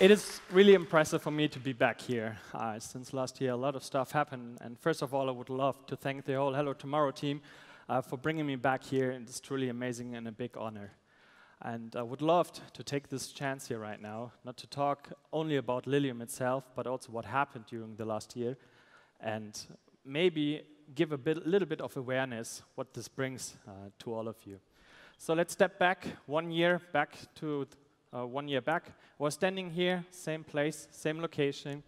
It is really impressive for me to be back here. Uh, since last year, a lot of stuff happened. And first of all, I would love to thank the whole Hello Tomorrow team uh, for bringing me back here. It's truly amazing and a big honor. And I would love to take this chance here right now, not to talk only about Lilium itself, but also what happened during the last year, and maybe give a bit, little bit of awareness what this brings uh, to all of you. So let's step back one year back to uh, one year back. I was standing here, same place, same location,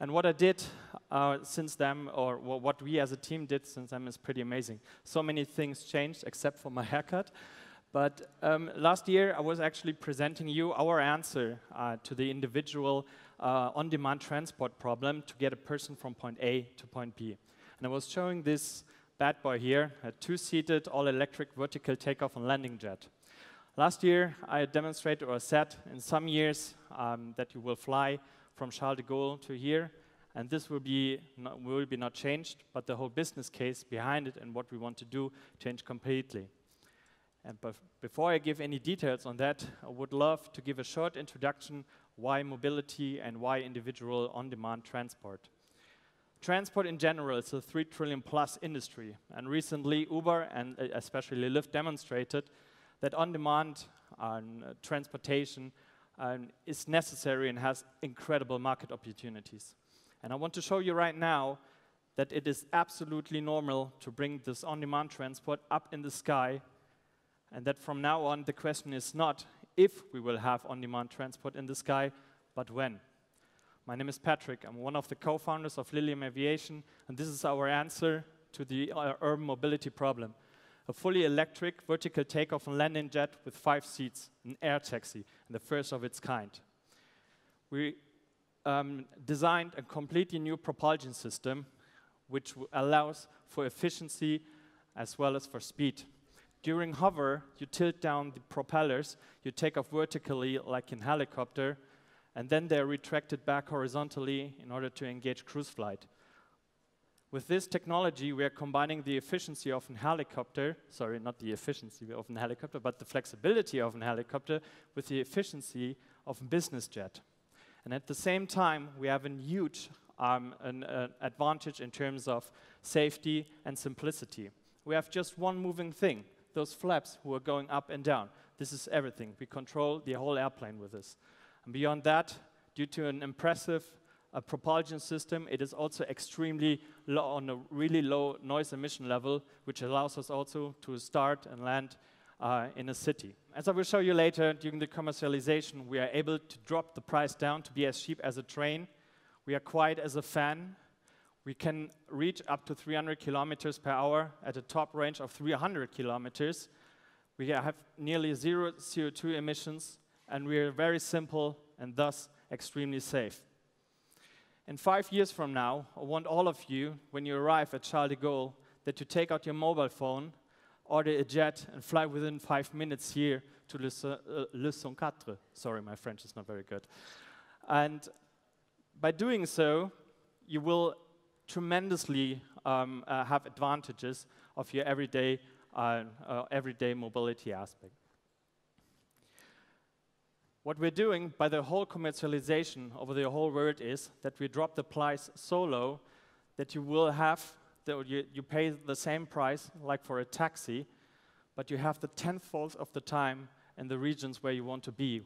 and what I did uh, since then, or what we as a team did since then, is pretty amazing. So many things changed, except for my haircut. But um, last year, I was actually presenting you our answer uh, to the individual uh, on-demand transport problem to get a person from point A to point B. And I was showing this bad boy here, a two-seated, all-electric vertical takeoff and landing jet. Last year, I demonstrated or said in some years um, that you will fly from Charles de Gaulle to here, and this will be, not, will be not changed, but the whole business case behind it and what we want to do change completely. And before I give any details on that, I would love to give a short introduction why mobility and why individual on-demand transport. Transport in general is a 3 trillion plus industry. And recently, Uber and especially Lyft demonstrated that on-demand uh, transportation um, is necessary and has incredible market opportunities. And I want to show you right now that it is absolutely normal to bring this on-demand transport up in the sky and that from now on, the question is not if we will have on-demand transport in the sky, but when. My name is Patrick. I'm one of the co-founders of Lilium Aviation, and this is our answer to the uh, urban mobility problem. A fully electric vertical takeoff and landing jet with five seats, an air taxi, and the first of its kind. We um, designed a completely new propulsion system which allows for efficiency as well as for speed. During hover, you tilt down the propellers, you take off vertically like in helicopter, and then they're retracted back horizontally in order to engage cruise flight. With this technology, we are combining the efficiency of an helicopter, sorry, not the efficiency of an helicopter, but the flexibility of an helicopter with the efficiency of a business jet. And at the same time, we have a huge um, an, uh, advantage in terms of safety and simplicity. We have just one moving thing, those flaps who are going up and down. This is everything. We control the whole airplane with this. And beyond that, due to an impressive uh, propulsion system, it is also extremely low on a really low noise emission level, which allows us also to start and land uh, in a city. As I will show you later, during the commercialization, we are able to drop the price down to be as cheap as a train. We are quiet as a fan, we can reach up to 300 kilometers per hour at a top range of 300 kilometers. We have nearly zero CO2 emissions, and we are very simple and thus extremely safe. In five years from now, I want all of you, when you arrive at Charles de Gaulle, that you take out your mobile phone, order a jet, and fly within five minutes here to Le, uh, Le Quatre. Sorry, my French is not very good. And by doing so, you will tremendously um, uh, have advantages of your everyday, uh, uh, everyday mobility aspect. What we're doing by the whole commercialization over the whole world is that we drop the price so low that you will have, the, you, you pay the same price like for a taxi, but you have the tenfold of the time in the regions where you want to be.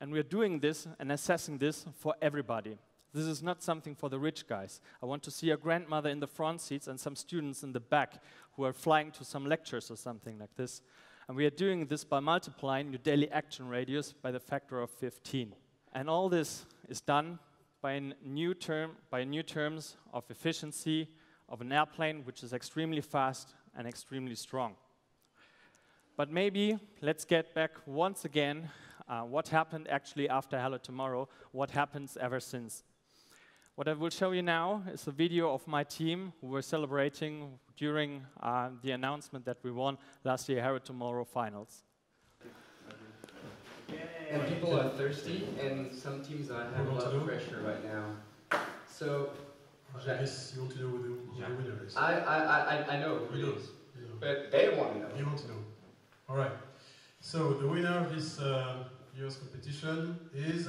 And we're doing this and assessing this for everybody. This is not something for the rich guys. I want to see a grandmother in the front seats and some students in the back who are flying to some lectures or something like this. And we are doing this by multiplying your daily action radius by the factor of 15. And all this is done by, new, term, by new terms of efficiency of an airplane which is extremely fast and extremely strong. But maybe let's get back once again uh, what happened actually after Hello Tomorrow, what happens ever since. What I will show you now is a video of my team who were celebrating during uh, the announcement that we won last year Hello Tomorrow finals. And people are thirsty, and some teams are have a lot of pressure right now. So, I guess you want to know who the, who yeah. the winner is. I, I, I, I know who it is, but they want to know. You want to know. All right. So the winner of this uh, year's competition is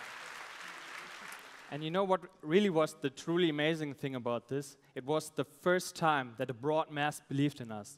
And you know what really was the truly amazing thing about this? It was the first time that a broad mass believed in us.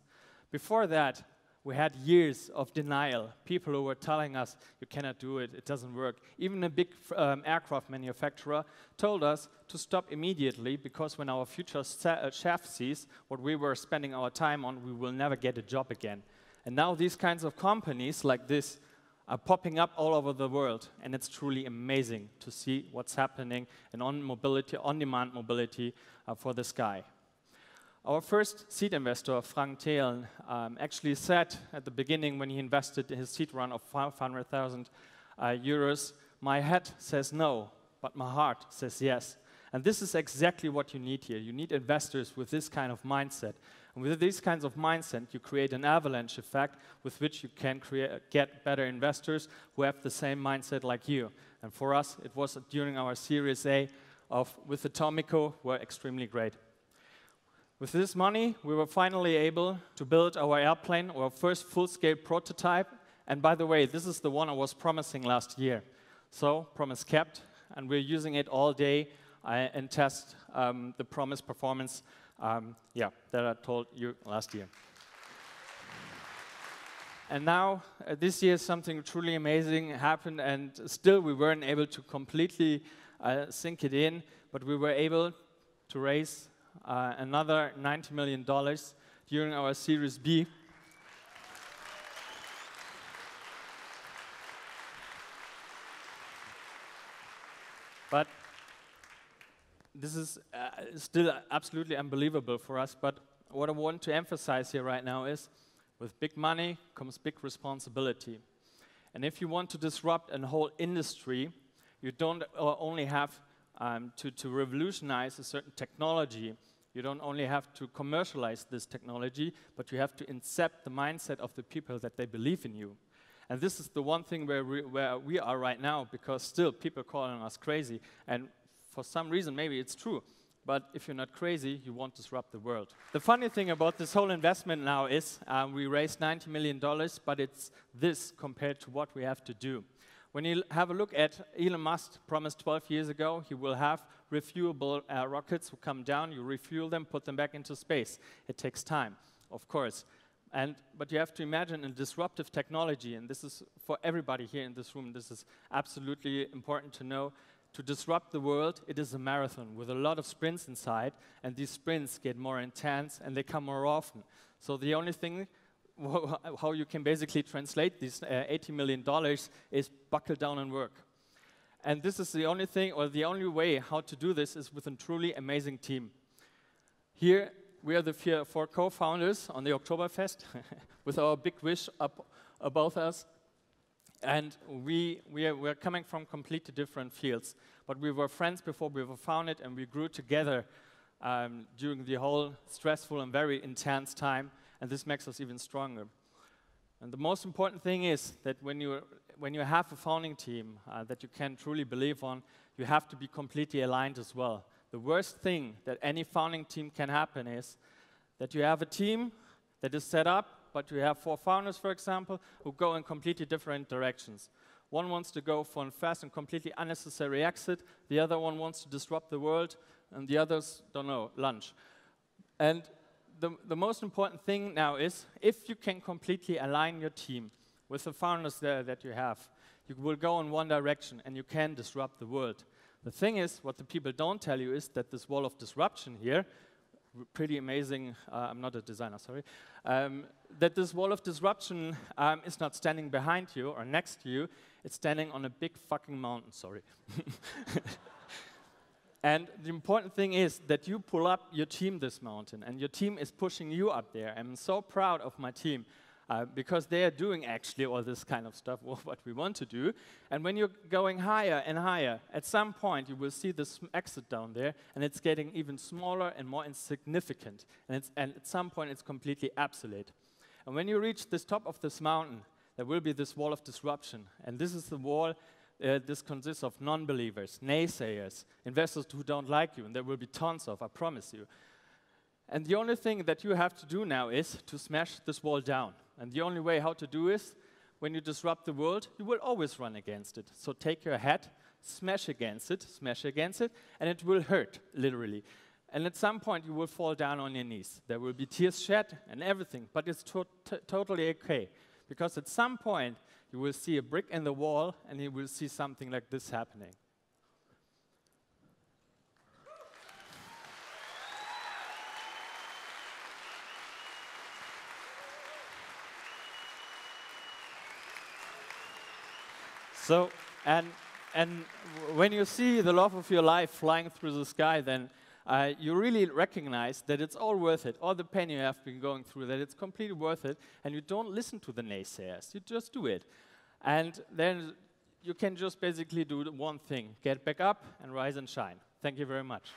Before that, we had years of denial. People who were telling us, you cannot do it, it doesn't work. Even a big um, aircraft manufacturer told us to stop immediately because when our future uh, chef sees what we were spending our time on, we will never get a job again. And now these kinds of companies like this are popping up all over the world, and it's truly amazing to see what's happening in on mobility, on-demand mobility uh, for the sky. Our first seed investor, Frank Thelen, um, actually said at the beginning when he invested his seed round of 500,000 uh, euros, my head says no, but my heart says yes. And this is exactly what you need here. You need investors with this kind of mindset. And with these kinds of mindset, you create an avalanche effect with which you can create, get better investors who have the same mindset like you. And for us, it was during our Series A of with Atomico were extremely great. With this money, we were finally able to build our airplane, our first full-scale prototype. And by the way, this is the one I was promising last year. So, promise kept, and we're using it all day and test um, the promise performance um, yeah, that I told you last year. And now, uh, this year, something truly amazing happened, and still we weren't able to completely uh, sink it in, but we were able to raise uh, another $90 million during our Series B. But this is uh, still absolutely unbelievable for us, but what I want to emphasize here right now is with big money comes big responsibility. And if you want to disrupt a whole industry, you don't uh, only have um, to, to revolutionize a certain technology, you don't only have to commercialize this technology, but you have to incept the mindset of the people that they believe in you. And this is the one thing where we, where we are right now, because still people calling us crazy. And for some reason, maybe it's true. But if you're not crazy, you won't disrupt the world. The funny thing about this whole investment now is um, we raised $90 million, but it's this compared to what we have to do. When you have a look at Elon Musk promised 12 years ago, he will have refuelable uh, rockets who come down, you refuel them, put them back into space. It takes time, of course. And, but you have to imagine a disruptive technology, and this is for everybody here in this room, this is absolutely important to know to disrupt the world, it is a marathon with a lot of sprints inside, and these sprints get more intense and they come more often. So the only thing how you can basically translate these uh, $80 million is buckle down and work. And this is the only thing, or the only way how to do this is with a truly amazing team. Here, we are the four co-founders on the Oktoberfest with our big wish up above us and we, we are, we're coming from completely different fields. But we were friends before we were founded, and we grew together um, during the whole stressful and very intense time, and this makes us even stronger. And the most important thing is that when you, when you have a founding team uh, that you can truly believe on, you have to be completely aligned as well. The worst thing that any founding team can happen is that you have a team that is set up but you have four founders, for example, who go in completely different directions. One wants to go for a fast and completely unnecessary exit, the other one wants to disrupt the world, and the others, don't know, lunch. And the, the most important thing now is if you can completely align your team with the founders there that you have, you will go in one direction and you can disrupt the world. The thing is, what the people don't tell you is that this wall of disruption here pretty amazing, uh, I'm not a designer, sorry, um, that this wall of disruption um, is not standing behind you or next to you, it's standing on a big fucking mountain, sorry. and the important thing is that you pull up your team this mountain, and your team is pushing you up there. I'm so proud of my team. Uh, because they are doing actually all this kind of stuff, what we want to do. And when you're going higher and higher, at some point you will see this exit down there, and it's getting even smaller and more insignificant. And, and at some point, it's completely obsolete. And when you reach this top of this mountain, there will be this wall of disruption. And this is the wall, uh, this consists of non believers, naysayers, investors who don't like you, and there will be tons of, I promise you. And the only thing that you have to do now is to smash this wall down. And the only way how to do is when you disrupt the world, you will always run against it. So take your head, smash against it, smash against it, and it will hurt, literally. And at some point, you will fall down on your knees. There will be tears shed and everything, but it's to totally okay. Because at some point, you will see a brick in the wall and you will see something like this happening. So, and, and when you see the love of your life flying through the sky, then uh, you really recognize that it's all worth it, all the pain you have been going through, that it's completely worth it, and you don't listen to the naysayers, you just do it. And then you can just basically do one thing get back up and rise and shine. Thank you very much.